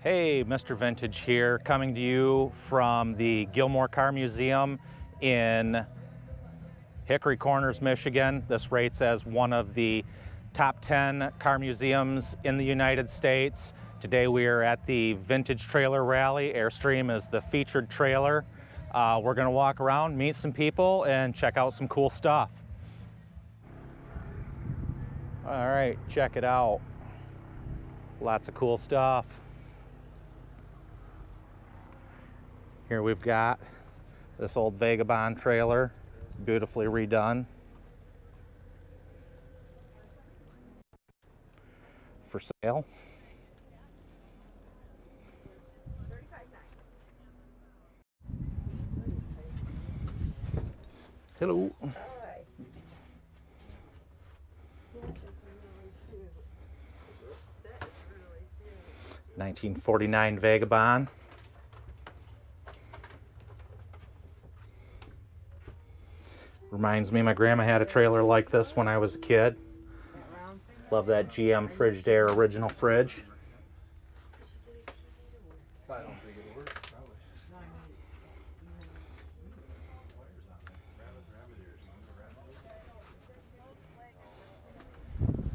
Hey, Mr. Vintage here, coming to you from the Gilmore Car Museum in Hickory Corners, Michigan. This rates as one of the top 10 car museums in the United States. Today we are at the Vintage Trailer Rally. Airstream is the featured trailer. Uh, we're gonna walk around, meet some people, and check out some cool stuff. All right, check it out. Lots of cool stuff. Here we've got this old Vagabond trailer, beautifully redone. For sale. Hello. 1949 Vagabond. Reminds me, my grandma had a trailer like this when I was a kid. Love that GM Frigidaire original fridge.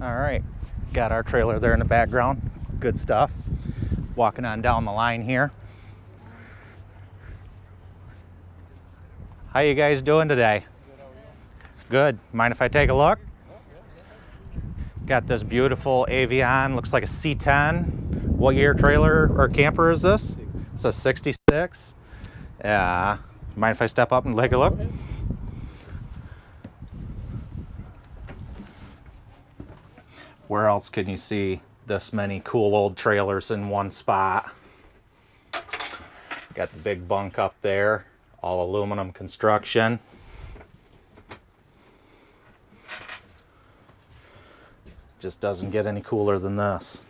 All right, got our trailer there in the background. Good stuff. Walking on down the line here. How you guys doing today? Good. Mind if I take a look? Got this beautiful Avion, looks like a C10. What year trailer or camper is this? It's a 66. Yeah. Mind if I step up and take a look? Where else can you see this many cool old trailers in one spot? Got the big bunk up there, all aluminum construction. Just doesn't get any cooler than this.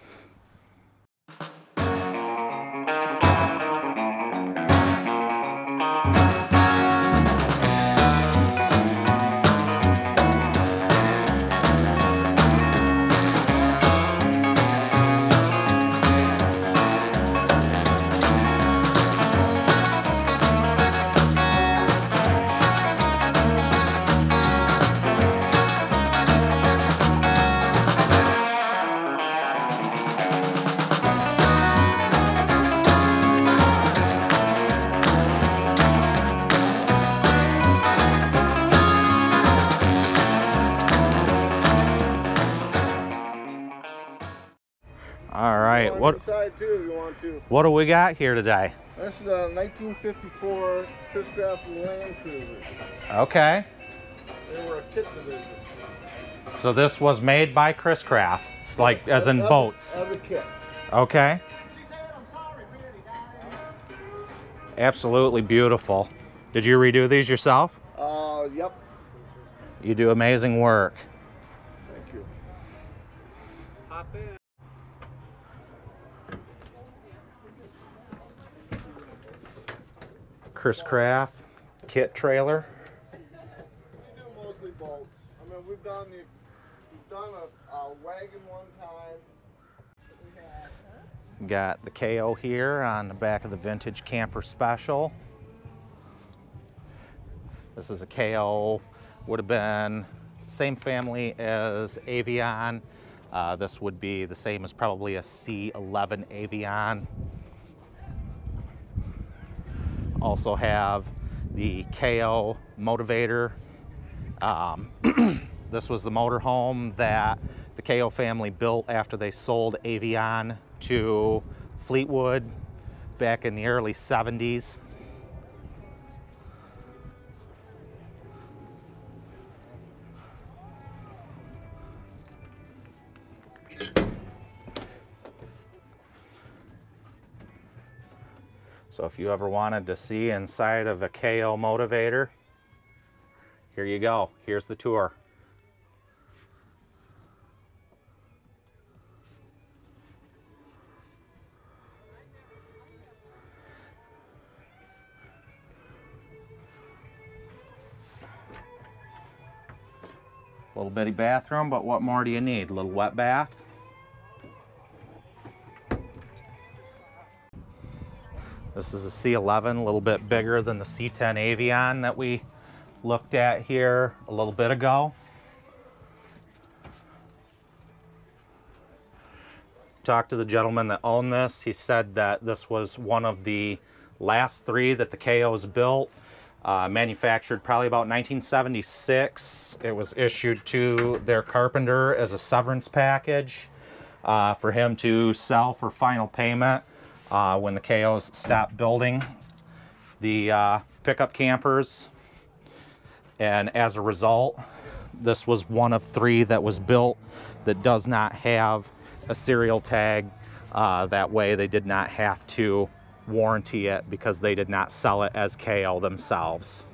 Right, what Inside too, if you want to. what do we got here today? This is a 1954 Chris Craft Land Cruiser. Okay, They were a kit division. so this was made by Chris Craft. It's like as in As boats. As a kit. Okay. Absolutely beautiful. Did you redo these yourself? Uh, yep. You do amazing work. Thank you. Chris Craft kit trailer. We do mostly bolts. I mean, we've done the, we've done a, a wagon one time. Got the Cayo here on the back of the vintage camper special. This is a Cayo, would have been same family as Avion. Uh, this would be the same as probably a C11 Avion. Also have the Cayo motivator. Um, this was the motorhome that the Cayo family built after they sold Avion to Fleetwood back in the early 70s. So if you ever wanted to see inside of a Cayo motivator, here you go. Here's the tour. Little bitty bathroom, but what more do you need? A little wet bath. This is a C11, a little bit bigger than the C10 Avion that we looked at here a little bit ago. Talked to the gentleman that owned this. He said that this was one of the last three that the Cayos built. Uh, manufactured probably about 1976. It was issued to their carpenter as a severance package uh, for him to sell for final payment uh, when the Cayos stopped building the uh, pickup campers. And as a result, this was one of three that was built that does not have a serial tag. Uh, that way they did not have to warranty it because they did not sell it as Cayo themselves.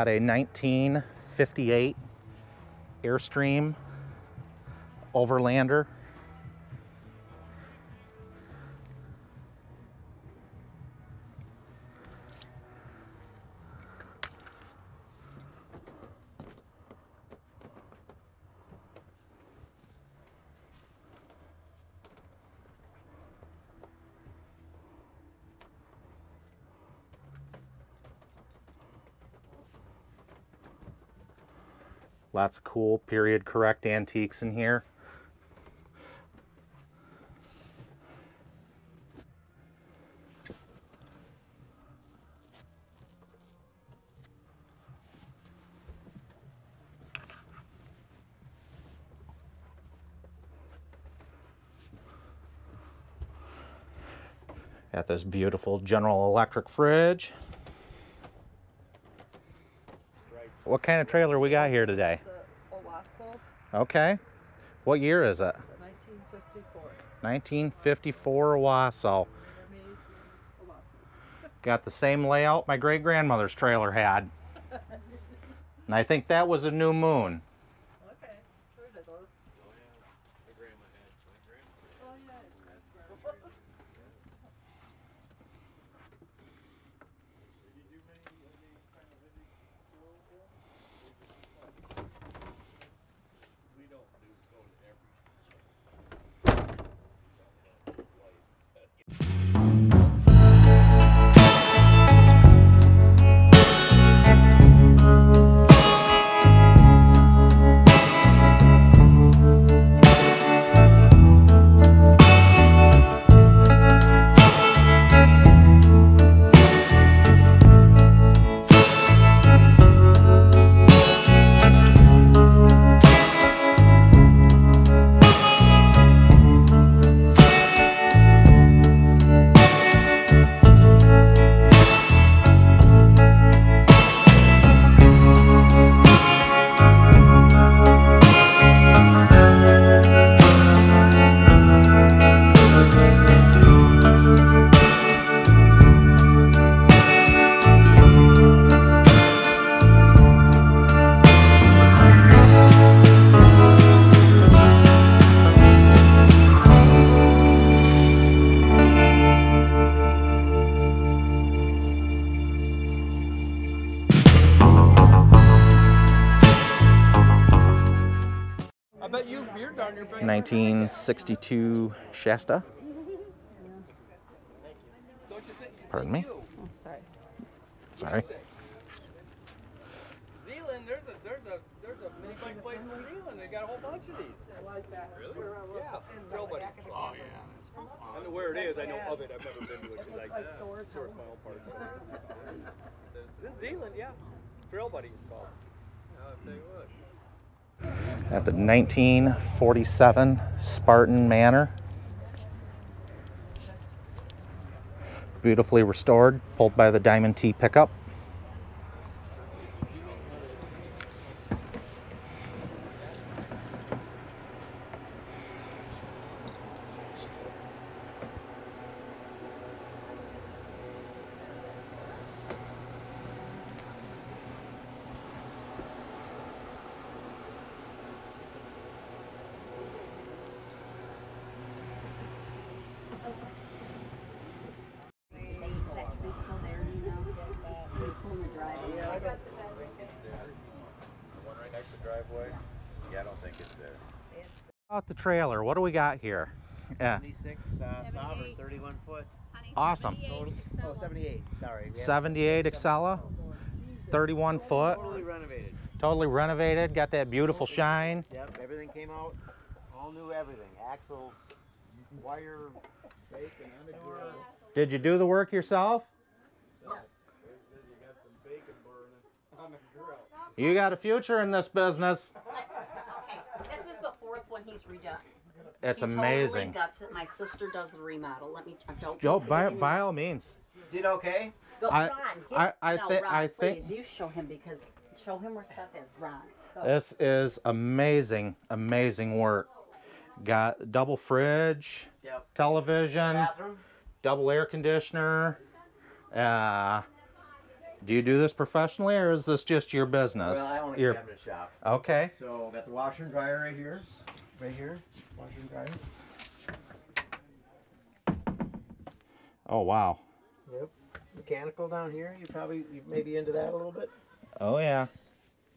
Got a 1958 Airstream Overlander. Lots of cool period correct antiques in here. Got this beautiful General Electric fridge. What kind of trailer we got here today? It's a Owosso, Okay. What year is it? 1954. 1954 Owosso. They're made in Owosso. Got the same layout my great grandmother's trailer had. And I think that was a new moon. 1962 Shasta. Don't you think? Pardon me. Oh, sorry. Sorry. Zeeland, there's a there's a there's a mini bike place in Zeeland. They got a whole bunch of these. I like that. Really? Yeah. Trail buddy. Oh yeah. I know where it is. I know of it. I've never been to it because I source my own parts. That's awesome. It's in Zeeland, yeah. Trail buddy it's called. I'll tell you what. At the 1947 Spartan Manor. Beautifully restored, pulled by the Diamond T pickup. One right next to the driveway? Yeah, I don't think it's there. About the trailer, what do we got here? Yeah, 76 uh, Sovereign, 31 foot. awesome. Total, oh, 78, sorry. 78 Excella, 31 foot, Totally renovated. totally renovated, got that beautiful shine. Yep, everything came out, all new everything. Axles, wire, Bacon and a. Did you do the work yourself? You got a future in this business. This is the fourth one he's redone. It's He amazing. Totally guts it. My sister does the remodel. Let me. I Don't. Yo, by, too by all means. did okay? Go, I- Ron, get, I- I no, thi- Ron, I think- please, you show him because show him where stuff is. Ron. Go. This is amazing, amazing work. Got double fridge, Yep. television, Bathroom? double air conditioner. Uh, do you do this professionally or is this just your business? Well, I own a Your- cabinet shop. okay. So, got the washer and dryer right here. Right here, washer and dryer. Oh wow. Yep. Mechanical down here, you probably, you may be into that a little bit. Oh yeah.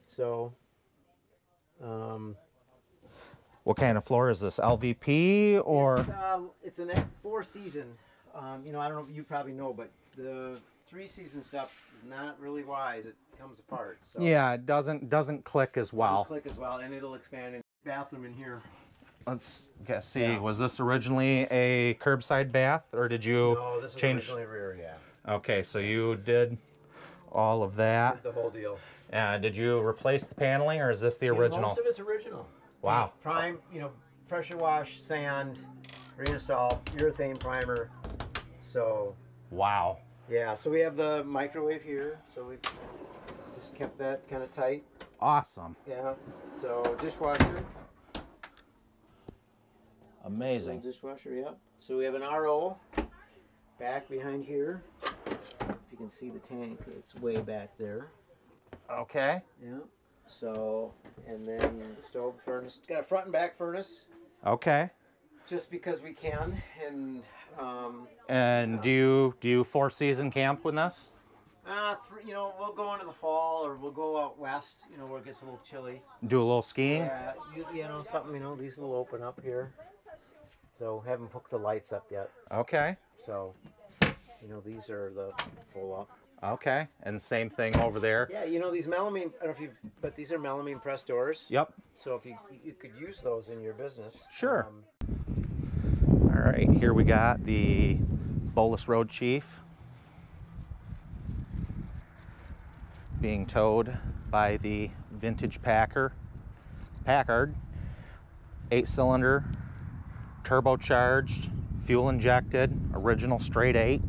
So, um, What kind of floor is this? LVP or? It's, uh, it's an four season. Um, you know, I don't know if you probably know, but the three season stuff is not really wise. It comes apart. So Yeah, it doesn't doesn't click as well. click as well, and it'll expand in bathroom in here. Let's get see. Yeah. Was this originally a curbside bath or did you No, this is change? originally rear, yeah. Okay, so you did all of that. The whole deal. Uh, did you replace the paneling or is this the Yeah, original? most of it's original. Wow. Prime, you know, pressure wash, sand, reinstall, urethane primer. So Wow. Yeah, so we have the microwave here. So we just kept that kind of tight. Awesome. Yeah. So dishwasher. Amazing. Dishwasher, yep. So we have an RO back behind here. If you can see the tank, it's way back there. Okay. Yeah. So, and then the stove furnace. Got a front and back furnace, Okay. Just because we can. And um, And do you do you four season camp with us? uh, th- you know, we'll go into the fall or we'll go out west. You know, where it gets a little chilly. Do a little skiing? Yeah, you, you know something. You know, these will open up here. So haven't hooked the lights up yet. Okay. So, you know, these are the full up. Okay. And same thing over there. Yeah, you know these melamine. I don't know if you, but these are melamine press doors. Yep. So if you you could use those in your business. Sure. Um, All right. Here we got the Bowlus Road Chief being towed by the vintage Packer Packard eight cylinder turbocharged fuel injected original straight eight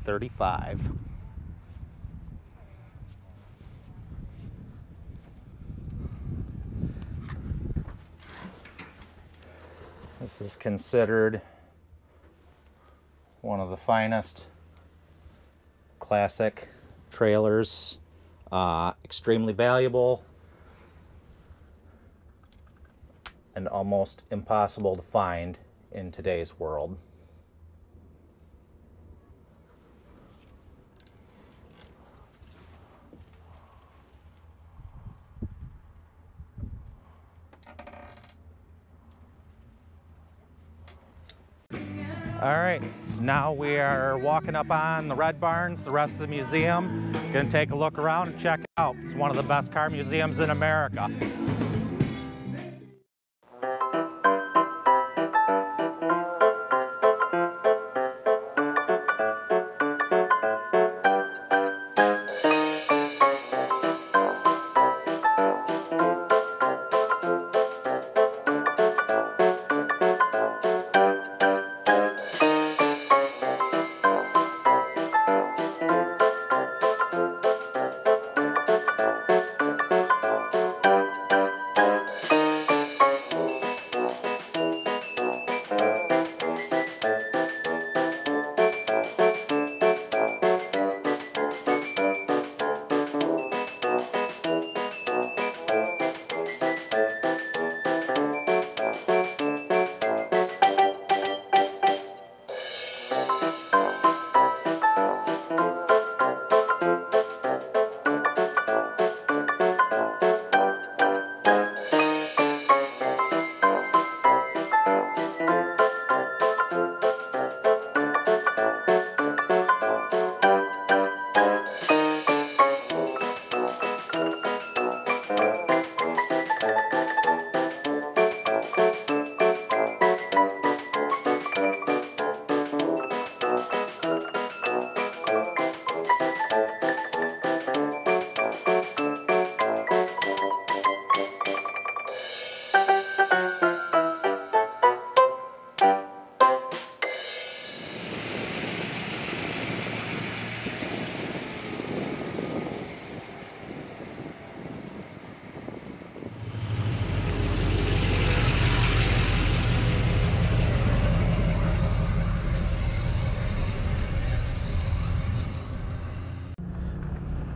nineteen thirty five This is considered one of the finest classic trailers. Uh, extremely valuable and almost impossible to find in today's world. All right, so now we are walking up on the Red Barns, the rest of the museum. Gonna take a look around and check it out. It's one of the best car museums in America.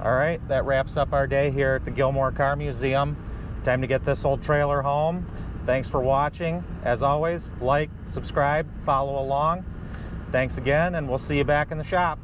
All right, that wraps up our day here at the Gilmore Car Museum. Time to get this old trailer home. Thanks for watching. As always, like, subscribe, follow along. Thanks again, and we'll see you back in the shop.